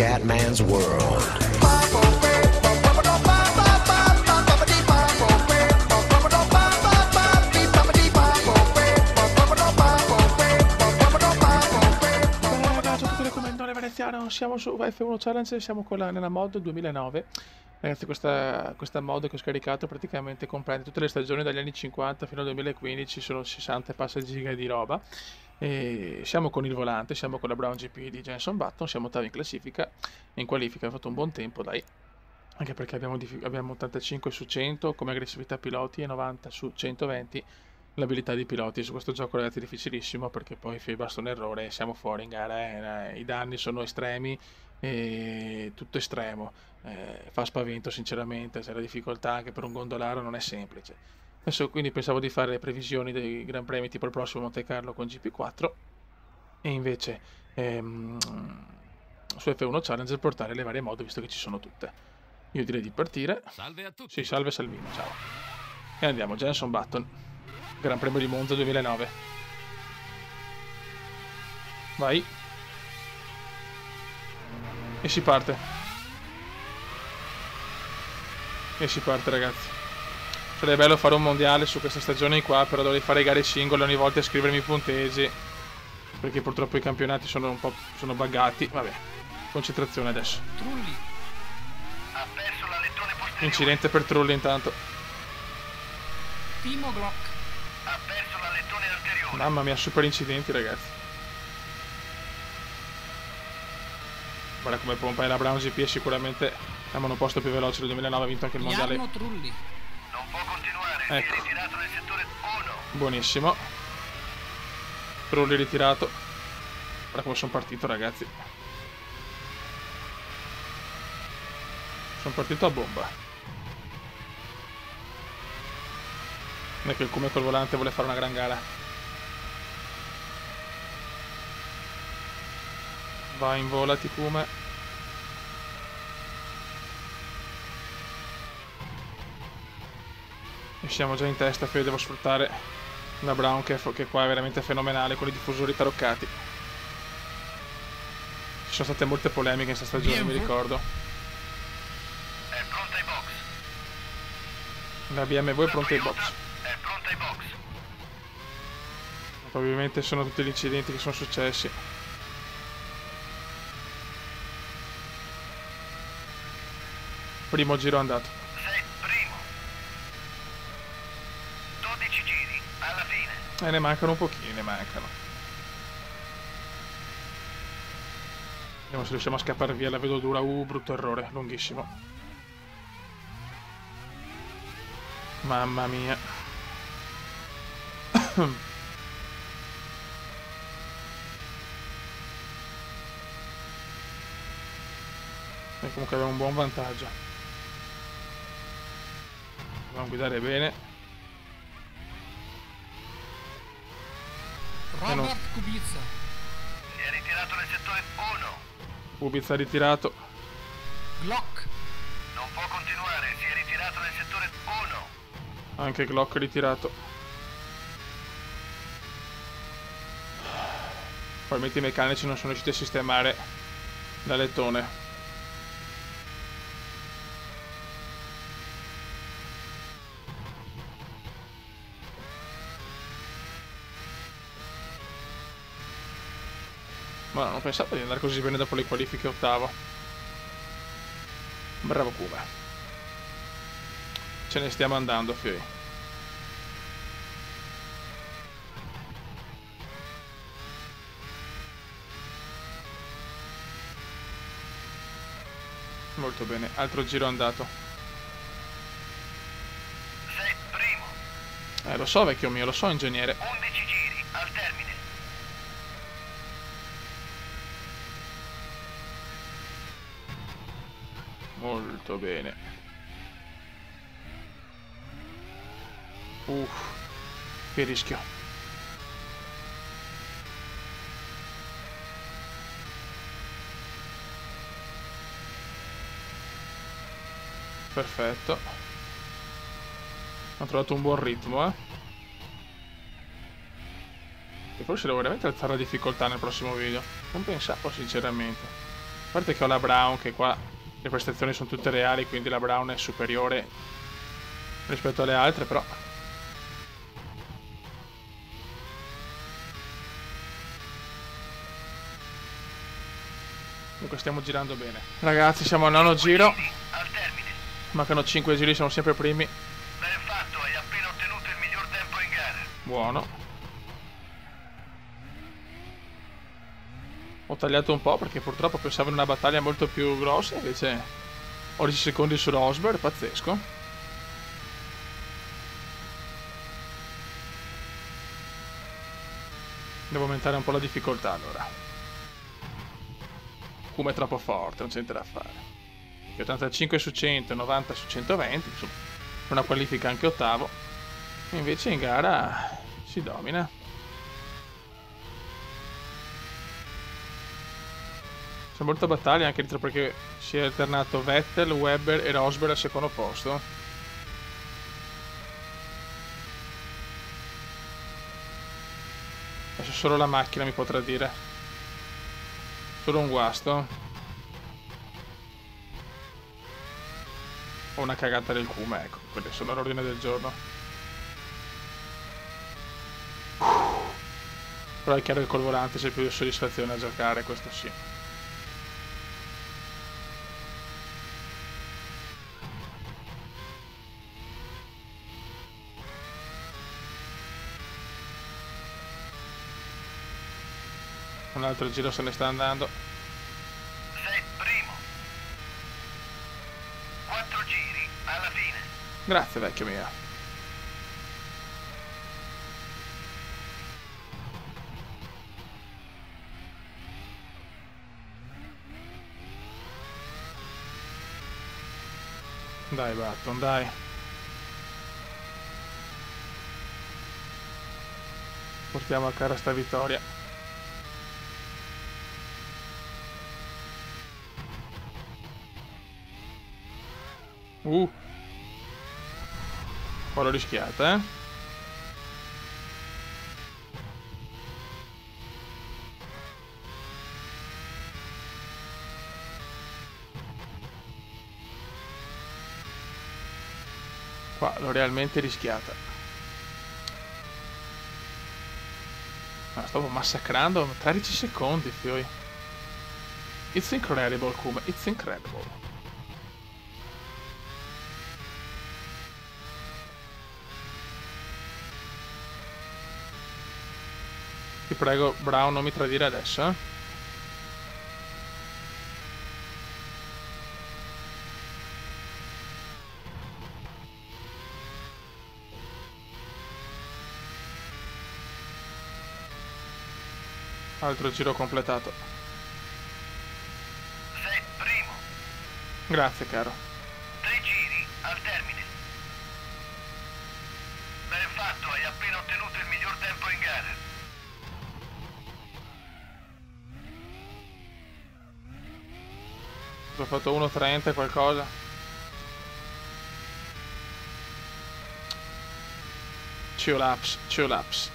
Scatman's World. Siamo su F1 Challenge, siamo con la, nella mod 2009. Ragazzi, questa, questa mod che ho scaricato praticamente comprende tutte le stagioni dagli anni 50 fino al 2015, sono 60 e passa giga di roba. E siamo con il volante, siamo con la Brown GP di Jenson Button, siamo ottavi in classifica, in qualifica ha fatto un buon tempo, dai. Anche perché abbiamo, abbiamo 85 su 100 come aggressività piloti e 90 su 120 l'abilità di piloti. Su questo gioco ragazzi è difficilissimo perché poi basta un errore siamo fuori in gara eh, i danni sono estremi e tutto estremo. Eh, fa spavento sinceramente c'è la difficoltà anche per un gondolaro non è semplice adesso quindi pensavo di fare le previsioni dei Gran Premi tipo il prossimo Monte Carlo con GP4 e invece ehm, su F1 Challenge portare le varie mode visto che ci sono tutte io direi di partire salve a tutti sì salve Salvino ciao e andiamo Jenson Button Gran Premio di Monza 2009. Vai. E si parte. E si parte ragazzi. Sarebbe bello fare un mondiale su queste stagioni qua, però dovrei fare gare singole ogni volta e scrivermi i punteggi. Perché purtroppo i campionati sono un po' sono buggati. Vabbè. Concentrazione adesso. Trulli. Incidente per Trulli intanto. Timo Glock. Mamma mia, super incidenti, ragazzi. Guarda come pompa la Brown GP è sicuramente un posto più veloce del 2009, ha vinto anche il mondiale. Trulli. Può continuare, ecco. si è ritirato nel settore 1. Buonissimo. Trulli ritirato. Guarda come sono partito, ragazzi. Sono partito a bomba. Non è che come col volante vuole fare una gran gara. Vai, involati come. E siamo già in testa, Fede, devo sfruttare la Brown che, che qua è veramente fenomenale con i diffusori taroccati. Ci sono state molte polemiche in questa stagione, mi ricordo. È pronta ai box. La BMW è pronta ai box. È pronta ai box. Probabilmente sono tutti gli incidenti che sono successi. Primo giro andato. Sei primo. 12 giri, alla fine. E ne mancano un pochini, ne mancano. Vediamo se riusciamo a scappare via, la vedo dura. Uh, brutto errore, lunghissimo. Mamma mia. e comunque abbiamo un buon vantaggio. Dobbiamo guidare bene. Robert no. Kubica. Si è ritirato nel settore 1. Kubica ritirato. Glock. Non può continuare, si è ritirato nel settore 1. Anche Glock ritirato. Probabilmente i meccanici non sono riusciti a sistemare l'alettone. Ma non pensavo di andare così bene dopo le qualifiche ottavo. Bravo Kuma. Ce ne stiamo andando, Fiori. Molto bene, altro giro andato. Sei primo. Eh, lo so, vecchio mio, lo so, ingegnere. 11 giri, al termine. Molto bene. Uff, che rischio. Perfetto. Ho trovato un buon ritmo, eh. E forse devo veramente alzare la difficoltà nel prossimo video. Non pensavo, sinceramente. parte che ho la Brown, che qua le prestazioni sono tutte reali, quindi la Brown è superiore rispetto alle altre, però... Comunque stiamo girando bene. Ragazzi, siamo al nono giro. Mancano 5 giri, siamo sempre primi. Ben fatto, hai appena ottenuto il miglior tempo in gara. Buono. Ho tagliato un po' perché purtroppo pensavo in una battaglia molto più grossa, invece ho 10 secondi su Rosberg, pazzesco. Devo aumentare un po' la difficoltà allora. Come è troppo forte, non c'è niente da fare. 85 su 100, 90 su 120, insomma, una qualifica anche ottavo. E invece in gara si domina. C'è molta battaglia anche dietro perché si è alternato Vettel, Webber e Rosberg al secondo posto. Adesso solo la macchina mi potrà dire. Solo un guasto. O una cagata del cume, ecco. Quelle sono l'ordine del giorno. Però è chiaro che col volante c'è più soddisfazione a giocare, questo sì. Altro giro se ne sta andando. Sei primo. Quattro giri alla fine. Grazie vecchio mio. Dai Button, dai. Portiamo a cara sta vittoria. Uh. Qua l'ho rischiata, eh. Qua l'ho realmente rischiata. Ma stavo massacrando 13 secondi, fioi. It's incredible, Kuma. It's incredible. Ti prego, Brown, non mi tradire adesso, eh. Altro giro completato. Sei primo. Grazie, caro. Tre giri al termine. Ben fatto, hai appena ottenuto il miglior tempo in gara. Ho fatto 1.30 qualcosa. Two laps, two laps.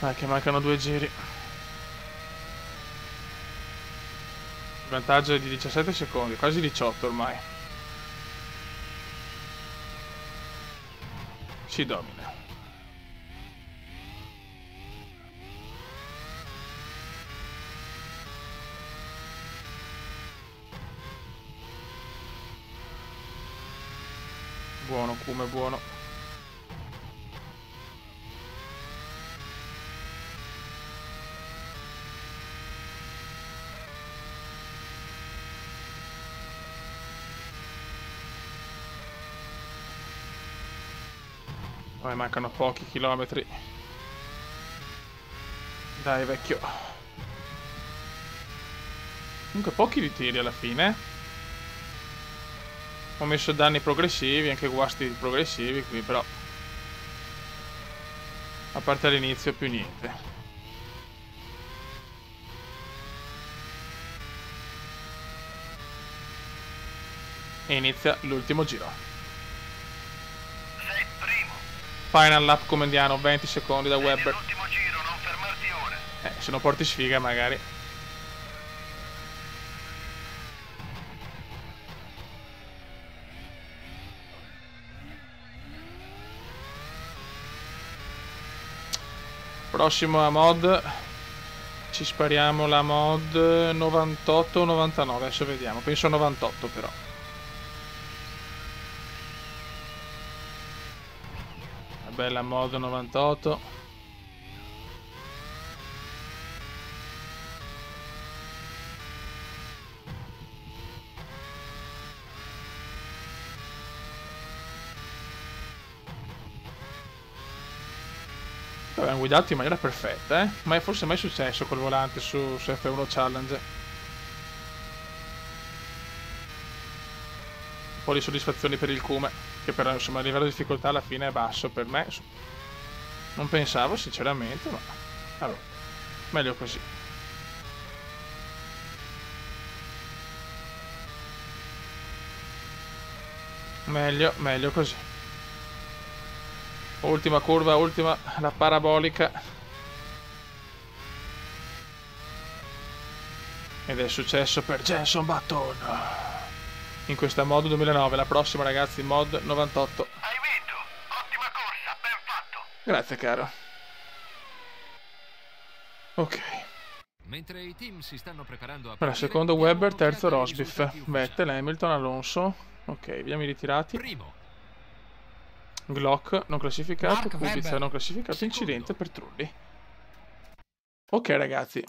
Dai che mancano due giri. Il vantaggio è di 17 secondi, quasi 18 ormai. Si domina. Buono, come buono. Poi mancano pochi chilometri. Dai vecchio. Comunque pochi ritiri alla fine. Ho messo danni progressivi, anche guasti progressivi qui, però... A parte all'inizio più niente. E inizia l'ultimo giro. Sei primo. Final lap comandiano, 20 secondi da Sei Webber. giro. Eh, se non porti sfiga magari. Prossima mod. Ci spariamo la mod 98 o 99. Adesso vediamo. Penso 98 però. Bella mod 98. Abbiamo guidato in maniera perfetta, eh? Ma è forse mai successo col volante su, su F1 Challenge. Un po' di soddisfazione per il Cume, che però insomma il livello di difficoltà alla fine è basso per me. Non pensavo sinceramente, ma... Allora, meglio così. Meglio, meglio così. Ultima curva, ultima, la parabolica. Ed è successo per Jenson Button. In questa mod 2009, la prossima ragazzi, mod 98. Hai vinto! Ottima corsa, ben fatto! Grazie caro. Ok. Mentre i team si stanno preparando a Allora, secondo Webber, terzo Rosbiff. Vettel, Hamilton, Alonso. Ok, vediamo i ritirati. Primo, Glock non classificato, Mark Kubica Webber. non classificato, Secondo. incidente per Trulli. Ok ragazzi,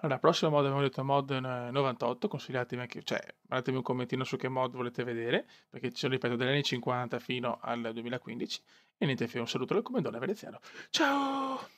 allora prossima mod abbiamo detto mod eh, 98, consigliatemi anche, cioè mandatemi un commentino su che mod volete vedere, perché ci sono ripeto dagli anni 50 fino al 2015. E niente, un saluto dal commendone veneziano. Ciao!